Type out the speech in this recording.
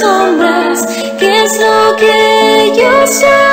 sombras, ¿qué es lo que yo soy?